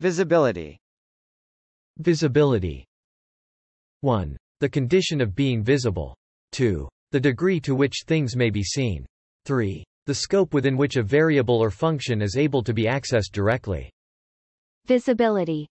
Visibility. Visibility 1. The condition of being visible. 2. The degree to which things may be seen. 3. The scope within which a variable or function is able to be accessed directly. Visibility